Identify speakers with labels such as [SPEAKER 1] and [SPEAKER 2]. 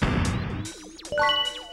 [SPEAKER 1] Bye.